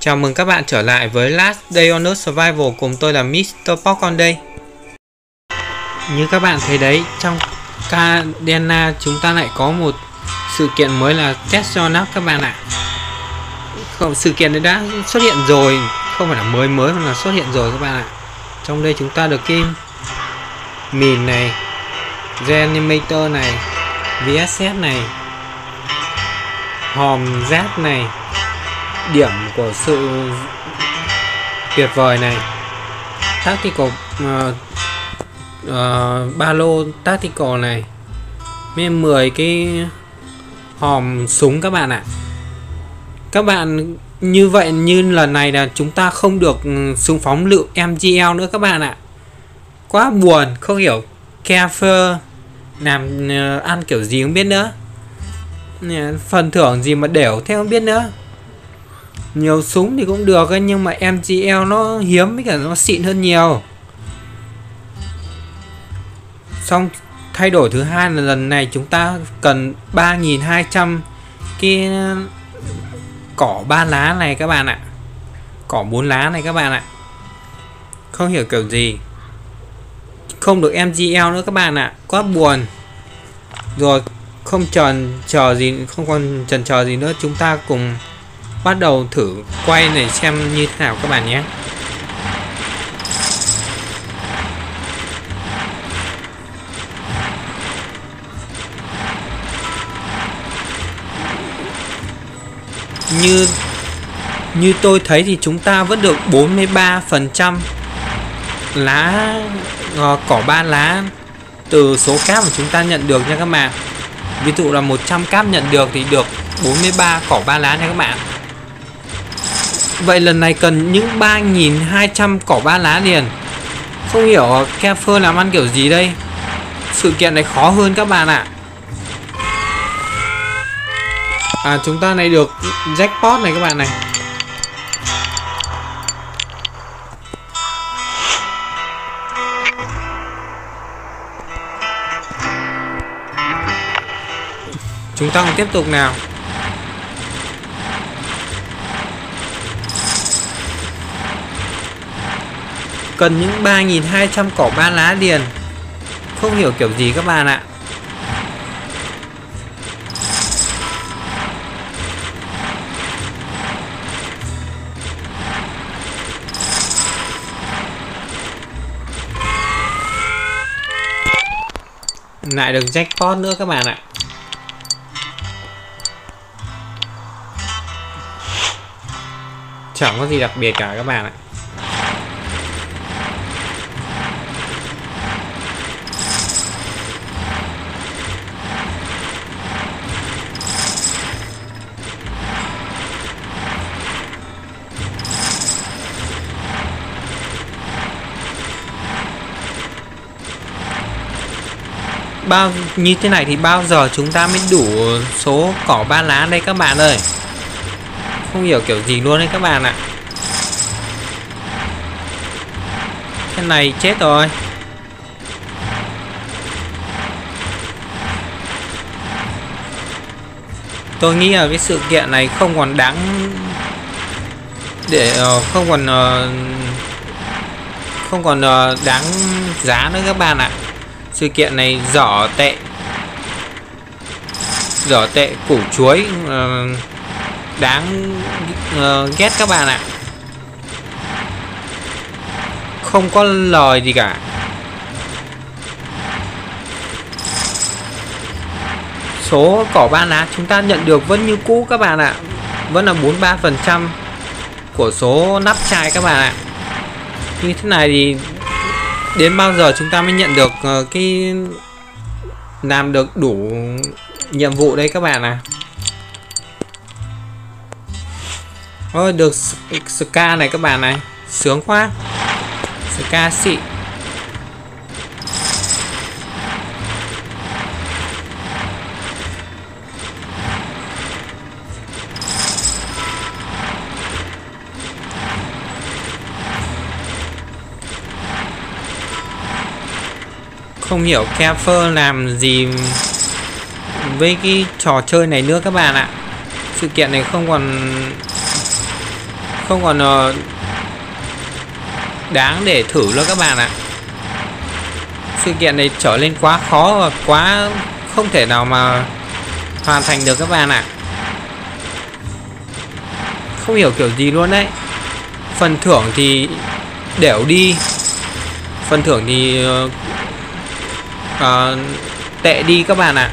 Chào mừng các bạn trở lại với Last Day on Earth Survival cùng tôi là Mr. Popcorn đây Như các bạn thấy đấy, trong Cadena chúng ta lại có một sự kiện mới là Test Your nắp các bạn ạ Không, sự kiện đấy đã xuất hiện rồi, không phải là mới mới mà là xuất hiện rồi các bạn ạ Trong đây chúng ta được kim Mìn này, Reanimator này, VSS này Hòm giáp này điểm của sự tuyệt vời này. Tactical uh, uh, ba lô tactical này. Với 10 cái hòm súng các bạn ạ. Các bạn như vậy như lần này là chúng ta không được ừ, súng phóng lựu MGL nữa các bạn ạ. Quá buồn không hiểu Kefir làm uh, ăn kiểu gì không biết nữa. Phần thưởng gì mà đều theo không biết nữa nhiều súng thì cũng được ấy, nhưng mà MGL nó hiếm với cả nó xịn hơn nhiều. Xong thay đổi thứ hai là lần này chúng ta cần 3.200 cái ờ, cỏ ba lá này các bạn ạ. Cỏ bốn lá này các bạn ạ. Không hiểu kiểu gì. Không được MGL nữa các bạn ạ. Quá buồn. Rồi không chờ chờ gì không còn chần chờ gì nữa. Chúng ta cùng bắt đầu thử quay để xem như thế nào các bạn nhé. Như như tôi thấy thì chúng ta vẫn được 43% lá uh, cỏ ba lá từ số cáp mà chúng ta nhận được nha các bạn. Ví dụ là 100 cáp nhận được thì được 43 cỏ ba lá nha các bạn. Vậy lần này cần những 3.200 cỏ ba lá liền. Không hiểu Kefer làm ăn kiểu gì đây. Sự kiện này khó hơn các bạn ạ. À chúng ta này được jackpot này các bạn này. Chúng ta tiếp tục nào. Cần những 3.200 cỏ ba lá liền. Không hiểu kiểu gì các bạn ạ. Lại được jackpot nữa các bạn ạ. Chẳng có gì đặc biệt cả các bạn ạ. Bao, như thế này thì bao giờ chúng ta mới đủ số cỏ ba lá đây các bạn ơi? Không hiểu kiểu gì luôn đấy các bạn ạ. Thế này chết rồi. Tôi nghĩ là cái sự kiện này không còn đáng để ờ, không còn ờ, không còn ờ, đáng giá nữa các bạn ạ sự kiện này giỏ tệ. Giỏ tệ củ chuối uh, đáng uh, ghét các bạn ạ. Không có lời gì cả. Số cỏ ba lá chúng ta nhận được vẫn như cũ các bạn ạ. Vẫn là 43% của số nắp chai các bạn ạ. Như thế này thì đến bao giờ chúng ta mới nhận được uh, cái làm được đủ nhiệm vụ đấy các bạn à Ôi được Ska này các bạn này. Sướng quá. Ska xịn không hiểu Kefir làm gì với cái trò chơi này nữa các bạn ạ. Sự kiện này không còn không còn ờ, đáng để thử nữa các bạn ạ. Sự kiện này trở lên quá khó và quá không thể nào mà hoàn thành được các bạn ạ. Không hiểu kiểu gì luôn đấy. Phần thưởng thì đều đi. Phần thưởng thì ờ, uh, tệ đi các bạn ạ.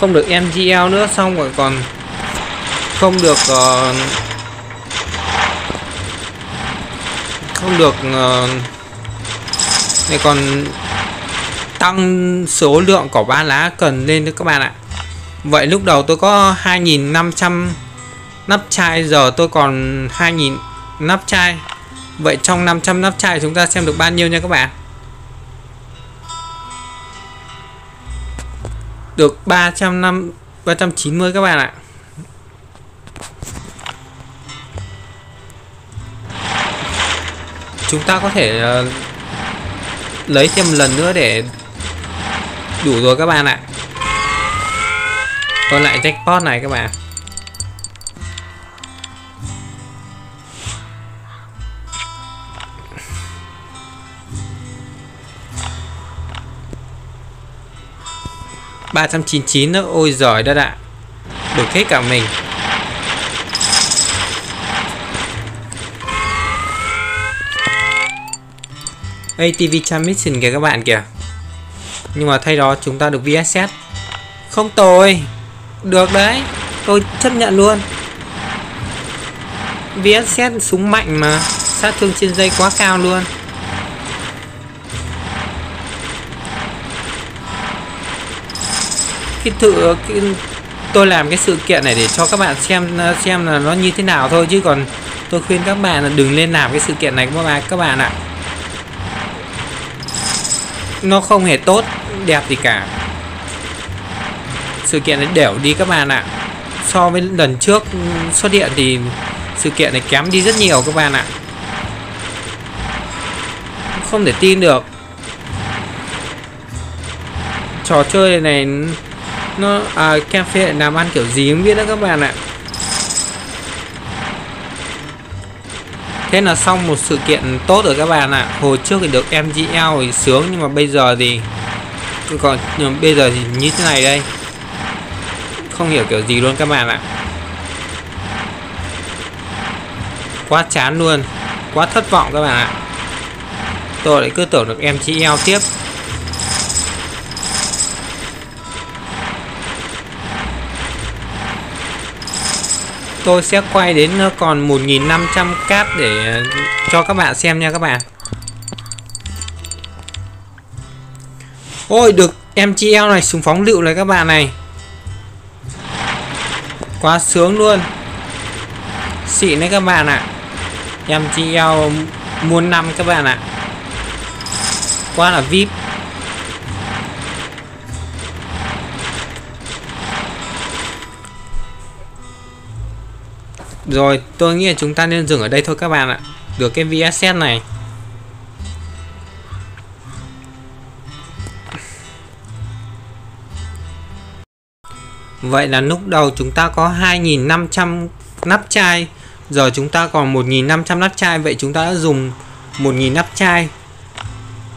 Không được MGL nữa xong rồi còn không được uh, không được ờ, uh, này còn tăng số lượng cỏ ba lá cần lên nữa các bạn ạ. Vậy lúc đầu tôi có 2.500 nắp chai Giờ tôi còn 2.000 nắp chai. Vậy trong 500 nắp chai chúng ta xem được bao nhiêu nha các bạn? Được 300 năm 390 các bạn ạ. Chúng ta có thể uh, lấy thêm lần nữa để đủ rồi các bạn ạ. Còn lại jackpot này các bạn ba trăm chín chín nữa ôi giỏi đất ạ. Được hết cả mình. ATV Transmission kìa các bạn kìa. Nhưng mà thay đó chúng ta được VSS Không tồi. Được đấy. Tôi chấp nhận luôn. VSS súng mạnh mà. Sát thương trên dây quá cao luôn. Cái thử cái, Tôi làm cái sự kiện này để cho các bạn xem xem là nó như thế nào thôi Chứ còn tôi khuyên các bạn là đừng lên làm cái sự kiện này các bạn các bạn ạ. Nó không hề tốt đẹp gì cả. Sự kiện này đểu đi các bạn ạ. So với lần trước xuất hiện thì sự kiện này kém đi rất nhiều các bạn ạ. Không thể tin được. Trò chơi này nó à, cafe làm ăn kiểu gì không biết đó các bạn ạ. Thế là xong một sự kiện tốt rồi các bạn ạ. Hồi trước thì được MGL thì sướng Nhưng mà bây giờ thì còn bây giờ thì như thế này đây. Không hiểu kiểu gì luôn các bạn ạ. Quá chán luôn. Quá thất vọng các bạn ạ. Tôi lại cứ tưởng được MGL tiếp. Tôi sẽ quay đến ờ, còn 1.500 cáp để ờ, cho các bạn xem nha các bạn. Ôi, được MGL này, súng phóng lựu này các bạn này. Quá sướng luôn. Xịn đấy các bạn ạ. MGL muôn năm các bạn ạ. Quá là VIP. Rồi, tôi nghĩ là chúng ta nên dừng ở đây thôi các bạn ạ. Được cái VSS này. Vậy là lúc đầu chúng ta có 2.500 nắp chai, Giờ chúng ta còn 1.500 nắp chai, Vậy chúng ta đã dùng 1.000 nắp chai.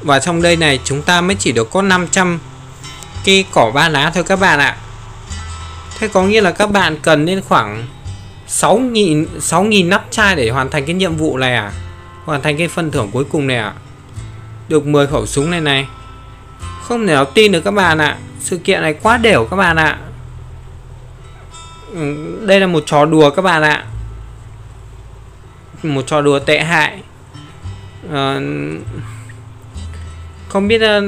Và trong đây này, chúng ta mới chỉ được có 500 Cái cỏ ba lá thôi các bạn ạ. Thế có nghĩa là các bạn cần đến khoảng 6.000 6.000 nắp chai để hoàn thành cái nhiệm vụ này à? Hoàn thành cái phần thưởng cuối cùng này à? Được 10 khẩu súng này này. Không thể nào tin được các bạn ạ. Sự kiện này quá đều các bạn ạ. À. Đây là một trò đùa các bạn ạ. Một trò đùa tệ hại. À, Không biết ờ,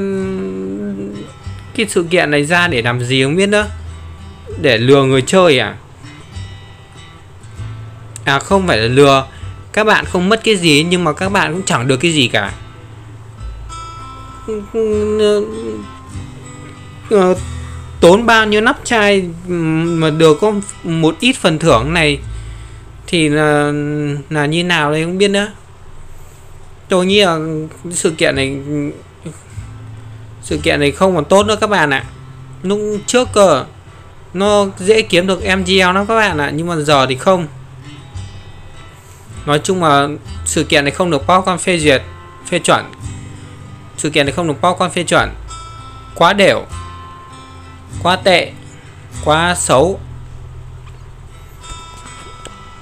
Cái sự kiện này ra để làm gì không biết nữa. Để lừa người chơi à? À không phải là lừa. Các bạn không mất cái gì, nhưng mà các bạn cũng chẳng được cái gì cả. Ờ, tốn bao nhiêu nắp chai mà được có một ít phần thưởng này thì là là như nào đây không biết nữa. Tôi nghĩ là sự kiện này, sự kiện này không còn tốt nữa các bạn ạ. Lúc trước cơ, nó dễ kiếm được MGL lắm các bạn ạ, nhưng mà giờ thì không nói chung là sự kiện này không được Popcon phê duyệt phê chuẩn. Sự kiện này không được Popcon phê chuẩn. Quá đều quá tệ quá xấu.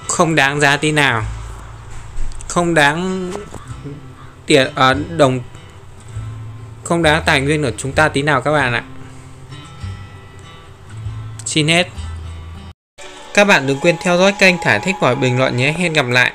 Không đáng giá tí nào. Không đáng tiền à, đồng không đáng tài nguyên của chúng ta tí nào các bạn ạ. Xin hết. Các bạn đừng quên theo dõi kênh thả thích hỏi bình luận nhé. Hẹn gặp lại.